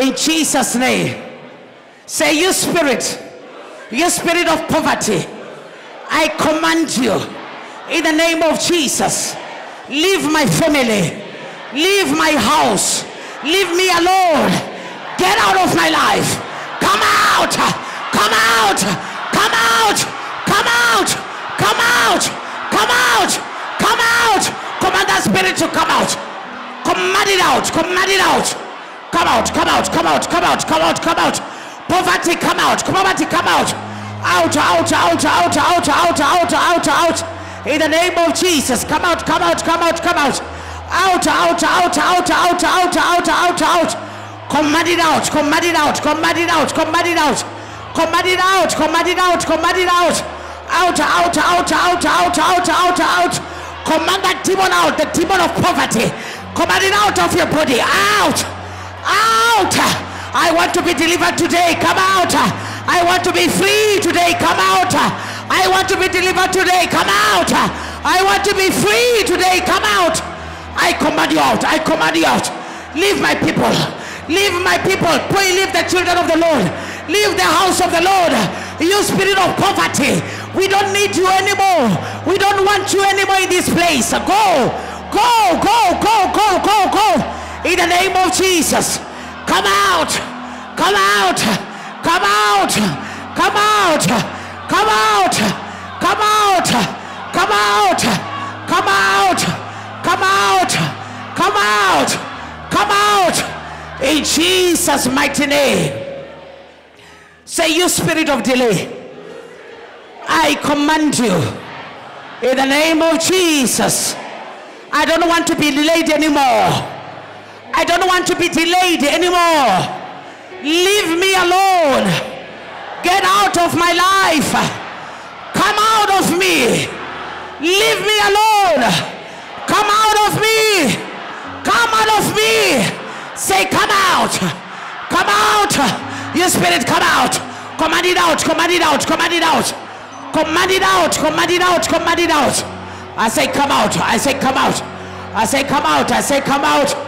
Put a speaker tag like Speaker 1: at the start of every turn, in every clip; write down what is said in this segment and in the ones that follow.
Speaker 1: In Jesus' name. Say, You spirit, you spirit of poverty, I command you in the name of Jesus. Leave my family, leave my house, leave me alone. Get out of my life. Come out, come out, come out, come out, come out, come out, come out. Command that spirit to come out. Command it out, command it out. Come out, come out, come out, come out, come out, come out. Poverty, come out, poverty, come out. Out, out, out, out, out, out, out, out, out. In the name of Jesus, come out, come out, come out, come out. Out, out, out, out, out, out, out, out, out. Command it out, command it out, command it out, command it out. Command it out, command it out, command it out. Out, out, out, out, out, out, out, out. Command that demon out, the demon of poverty. Command it out of your body. Out, out. I want to be delivered today. Come out. I want to be free today. Come out. I want to be delivered today. Come out. I want to be free today. Come out. I command you out. I command you out. Leave my people. Leave my people. Pray, leave the children of the Lord. Leave the house of the Lord. You spirit of poverty. We don't need you anymore. We don't want you anymore in this place. Go. Go, go, go, go, go, go. In the name of Jesus. Come out. Come out. Come out. Come out. Come out. Come out. Come out. Come out. Come out. Come out. Come out. In Jesus' mighty name. Say, You spirit of delay, I command you in the name of Jesus. I don't want to be delayed anymore. I don't want to be delayed anymore. Leave me alone. Get out of my life. Come out of me. Leave me alone. Come out of me. Come out of me. Say, come out. Come out. Your spirit, come out. Command it out. Command it out. Command it out. Command it out. Command it out. Command it out. I say, come out. I say, come out. I say, come out. I say, come out.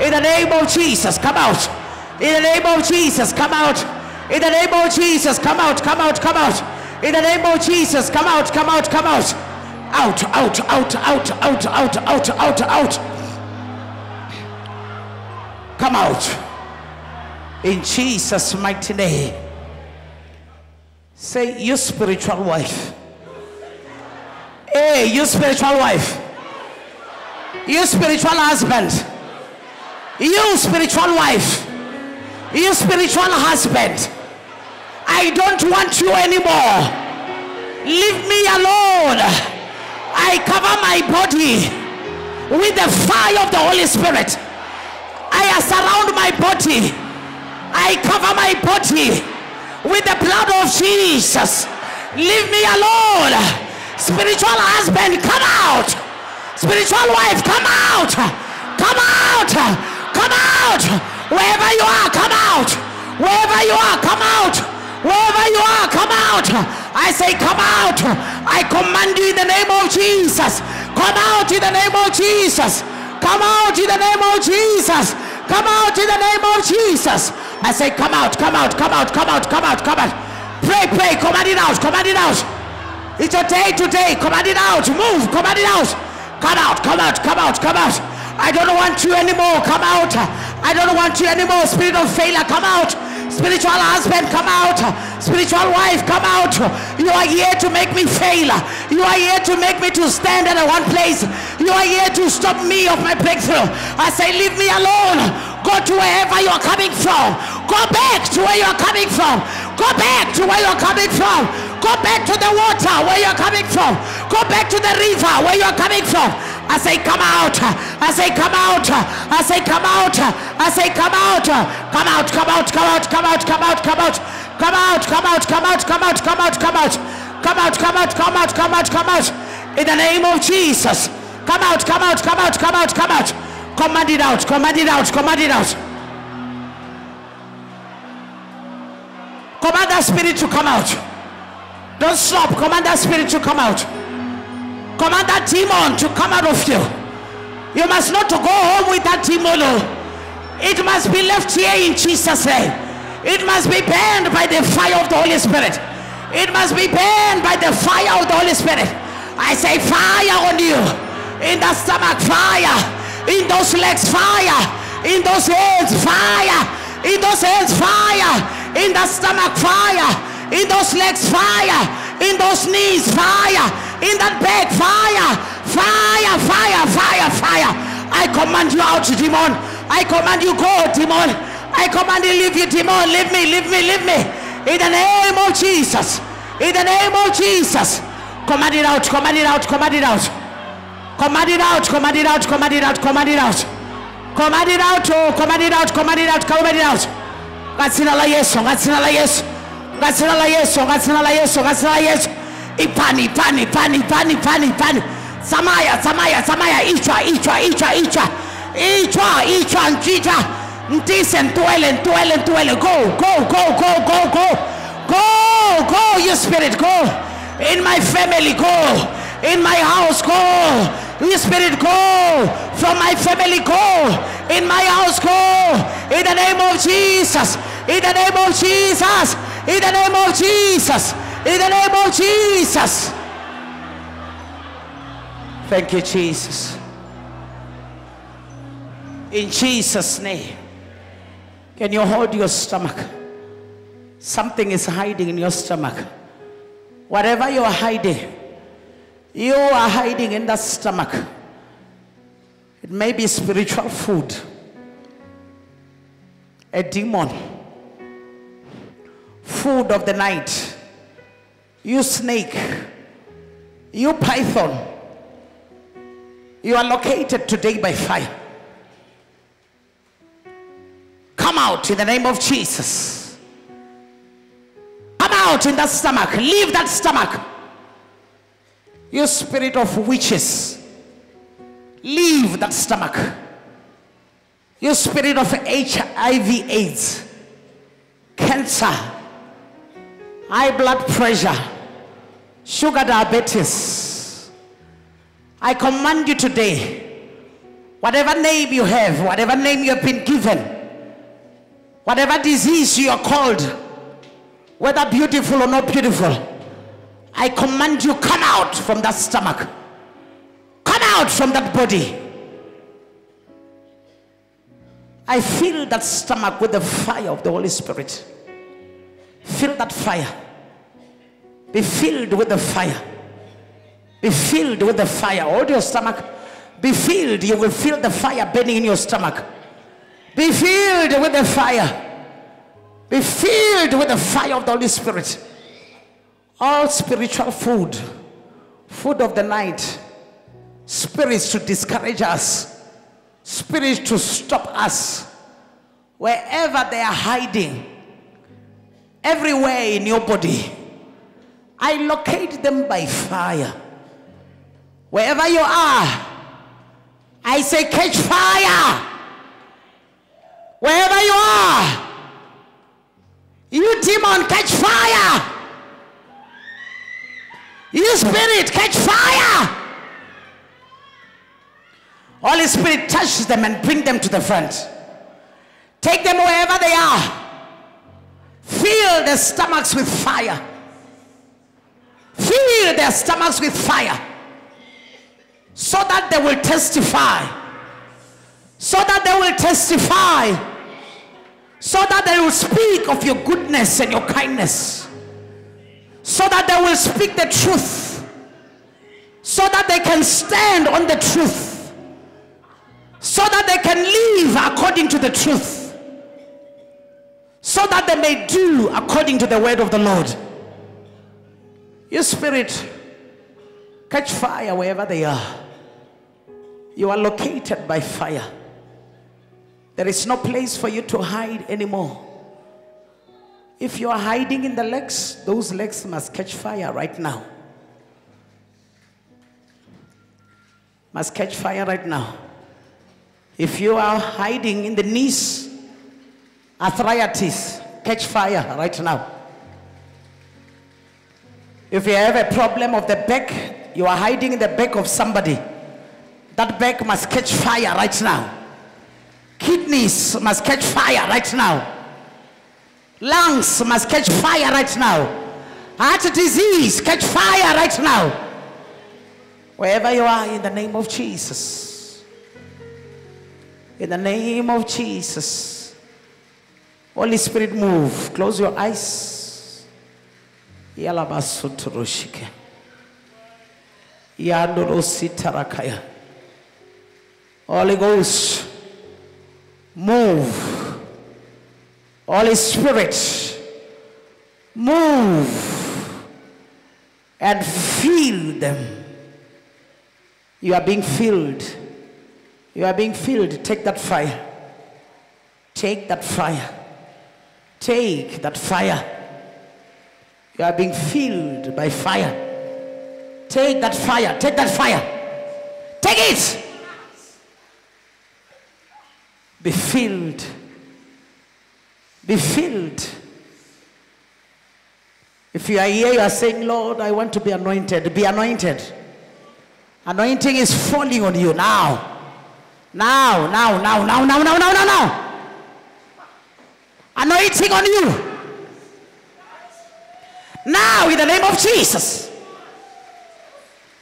Speaker 1: In the name of Jesus. Come out. In the name of Jesus. Come out. In the name of Jesus. Come out. Come out. Come out. In the name of Jesus. Come out. Come out. Come out. Out. Out. Out. Out. Out. Out. Out. Out. Out. Come out. In Jesus' mighty name. Say, you spiritual wife. Hey, you spiritual wife. You spiritual husband. You spiritual wife. You spiritual husband. I don't want you anymore. Leave me alone. I cover my body with the fire of the Holy Spirit. I surround my body. I cover my body with the blood of Jesus. Leave me alone. Spiritual husband, come out. Spiritual wife, come out. Come out. Come out. Wherever you are, come out. Wherever you are, come out. Wherever you are, come out. I say, come out. I command you in the name of Jesus. Come out in the name of Jesus. Come out in the name of Jesus. Come out in the name of Jesus. I say, come out, come out, come out, come out, come out, come out. Pray, pray, command it out, command it out. It's your day today. Command it out. Move, command it out. Come out, come out, come out, come out. I don't want you anymore. Come out. I don't want you anymore. Spirit of failure, come out. Spiritual husband, come out. Spiritual wife, come out. You are here to make me fail. You are here to make me to stand at one place. You are here to stop me of my breakthrough. I say, leave me alone. Go to wherever you are coming from. Go back to where you are coming from. Go back to where you are coming from. Go back to the water where you are coming from. Go back to the river where you are coming from. I say, come out. I say, come out. I say, come out. I say, come out. Come out, come out, come out, come out, come out, come out. Come out, come out, come out, come out, come out, come out. Come out, come out, come out, come out, come out. In the name of Jesus. Come out, come out, come out, come out, come out. Command it out, command it out, command it out. Command that spirit to come out. Don't stop. Command that spirit to come out. Command that demon to come out of you. You must not go home with that demon. It must be left here in Jesus' name. It must be burned by the fire of the Holy Spirit. It must be burned by the fire of the Holy Spirit. I say fire on you. In the stomach, fire. In those legs, fire. In those hands, fire. In those hands, fire. In the stomach, fire. In those legs, fire. In those knees, fire. In that bed. fire. Fire, fire, fire, fire. I command you out, demon. I command you go, demon. I command you leave you, demon. Leave me, leave me, leave me. In the name of Jesus. In the name of Jesus. Command it out, command it out, command it out. Command it out, command it out, command it out, command it out. Command it out, oh, command it out, command it out, command it out. Ngatsina la Yesu, ngatsina la Yesu. Ngatsina la Yesu, ngatsina la Yesu, ngatsina la Yesu. Ipani, pani, pani, pani, pani, pani. Samaya, samaya, samaya, ichwa, ichwa, ichwa, ichwa. Ichwa, ichwa, nchicha. Ntise, ntwele, ntwele, ntwele. Go, go, go, go, go, go. Go, go, you spirit, go. In my family, go. In my house, go. You spirit, go. From my family, go. In my house, go. In the name of Jesus. In the name of Jesus. In the name of Jesus. In the name of Jesus. Thank you, Jesus. In Jesus' name. Can you hold your stomach? Something is hiding in your stomach. Whatever you are hiding, you are hiding in the stomach. It may be spiritual food, a demon, food of the night, you snake, you python. You are located today by fire. Come out in the name of Jesus. Come out in that stomach. Leave that stomach. You spirit of witches. Leave that stomach. You spirit of HIV, AIDS, cancer, high blood pressure, sugar diabetes. I command you today, whatever name you have, whatever name you have been given, whatever disease you are called, whether beautiful or not beautiful, I command you come out from that stomach. Come out from that body. I fill that stomach with the fire of the Holy Spirit. Fill that fire. Be filled with the fire. Be filled with the fire. Hold your stomach. Be filled. You will feel the fire burning in your stomach. Be filled with the fire. Be filled with the fire of the Holy Spirit. All spiritual food, food of the night, spirits to discourage us, spirits to stop us, wherever they are hiding, everywhere in your body, I locate them by fire. Wherever you are, I say, catch fire. Wherever you are, you demon, catch fire. You spirit, catch fire. Holy Spirit, touch them and bring them to the front. Take them wherever they are. Fill their stomachs with fire. Fill their stomachs with fire. So that they will testify. So that they will testify. So that they will speak of your goodness and your kindness. So that they will speak the truth. So that they can stand on the truth so that they can live according to the truth, so that they may do according to the word of the Lord. Your spirit, catch fire wherever they are. You are located by fire. There is no place for you to hide anymore. If you are hiding in the legs, those legs must catch fire right now. Must catch fire right now. If you are hiding in the knees, arthritis, catch fire right now. If you have a problem of the back, you are hiding in the back of somebody, that back must catch fire right now. Kidneys must catch fire right now. Lungs must catch fire right now. Heart disease, catch fire right now. Wherever you are, in the name of Jesus. In the name of Jesus. Holy Spirit, move. Close your eyes. Yalabasuturushike. Yandurositarakaya. Holy Ghost, move. Holy Spirit, move and fill them. You are being filled. You are being filled. Take that fire. Take that fire. Take that fire. You are being filled by fire. Take that fire. Take that fire. Take it. Be filled. Be filled. If you are here, you are saying, Lord, I want to be anointed. Be anointed. Anointing is falling on you now. Now, now, now, now, now, now, now, now, now. Anointing on you. Now, in the name of Jesus.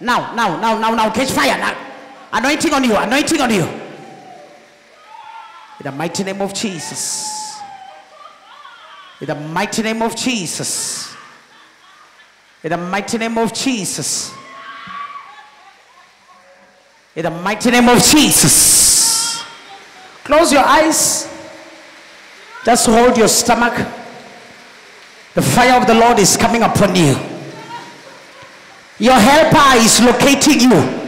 Speaker 1: Now, now, now, now, now, catch fire. Now. Anointing on you, anointing on you. In the mighty name of Jesus. In the mighty name of Jesus. In the mighty name of Jesus. In the mighty name of Jesus. Close your eyes. Just hold your stomach. The fire of the Lord is coming upon you. Your helper is locating you.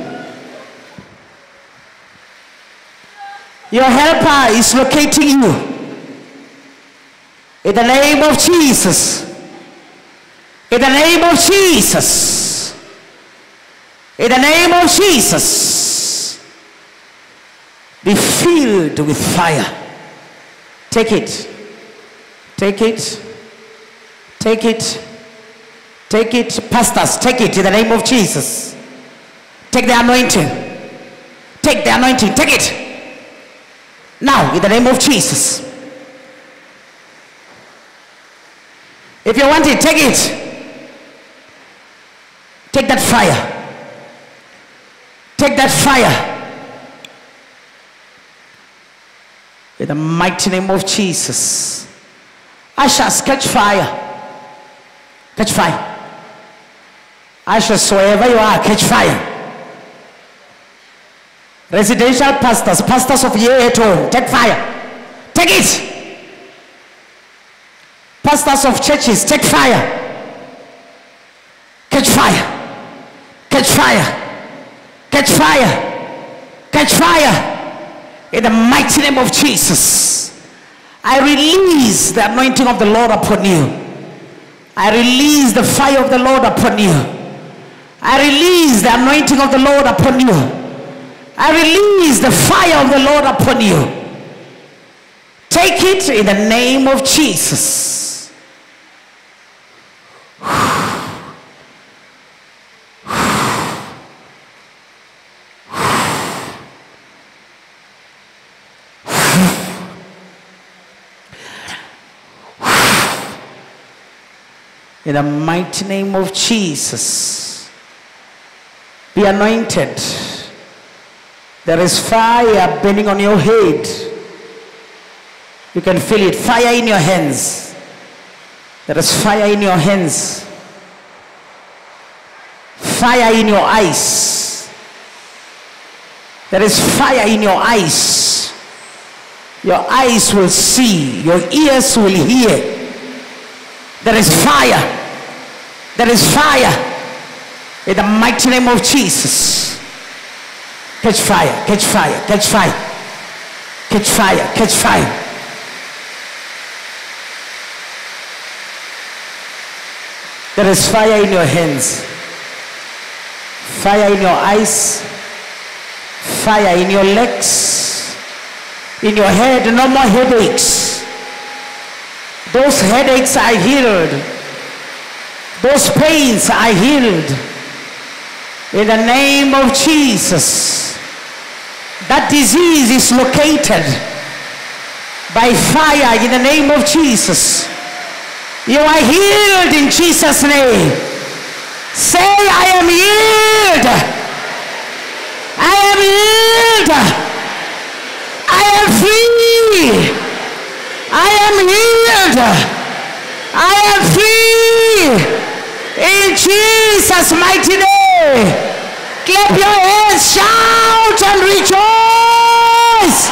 Speaker 1: Your helper is locating you. In the name of Jesus. In the name of Jesus. In the name of Jesus. Be filled with fire. Take it. Take it. Take it. Take it. Pastors, take it in the name of Jesus. Take the anointing. Take the anointing. Take it. Now, in the name of Jesus. If you want it, take it. Take that fire. Take that fire. In the mighty name of Jesus. I shall catch fire. Catch fire. Ushers, wherever you are, catch fire. Residential pastors, pastors of year at home, take fire. Take it. Pastors of churches, take fire. Catch fire. Catch fire. Catch fire. Catch fire. In the mighty name of Jesus. I release the anointing of the Lord upon you. I release the fire of the Lord upon you. I release the anointing of the Lord upon you. I release the fire of the Lord upon you. Take it in the name of Jesus. In the mighty name of Jesus, be anointed. There is fire burning on your head. You can feel it. Fire in your hands. There is fire in your hands. Fire in your eyes. There is fire in your eyes. Your eyes will see, your ears will hear. There is fire. There is fire. In the mighty name of Jesus. Catch fire, catch fire, catch fire. Catch fire, catch fire. There is fire in your hands, fire in your eyes, fire in your legs, in your head. No more headaches. Those headaches I healed. Those pains I healed. In the name of Jesus. That disease is located by fire in the name of Jesus. You are healed in Jesus' name. Say, I am healed. I am healed. I am free. I am healed. I am free. In Jesus' mighty name. Clap your hands, shout and rejoice.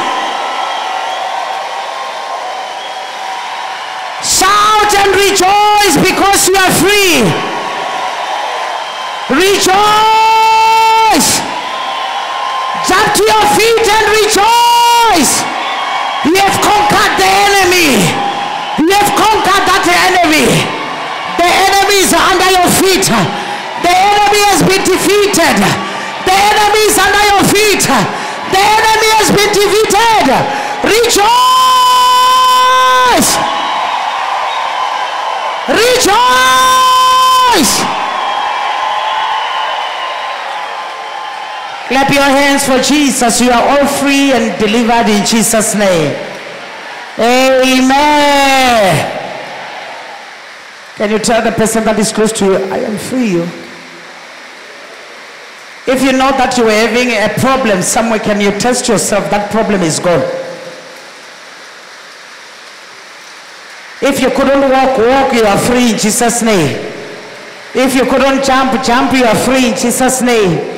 Speaker 1: Shout and rejoice because you are free. Rejoice. Jump to your feet and rejoice. You have conquered the enemy. You have conquered that enemy. The enemy under your feet. The enemy has been defeated. The enemy is under your feet. The enemy has been defeated. Rejoice. Rejoice. Clap your hands for Jesus. You are all free and delivered in Jesus' name. Amen. Can you tell the person that is close to you, I am free you? If you know that you are having a problem somewhere, can you test yourself that problem is gone? If you couldn't walk, walk, you are free in Jesus' name. If you couldn't jump, jump, you are free in Jesus' name.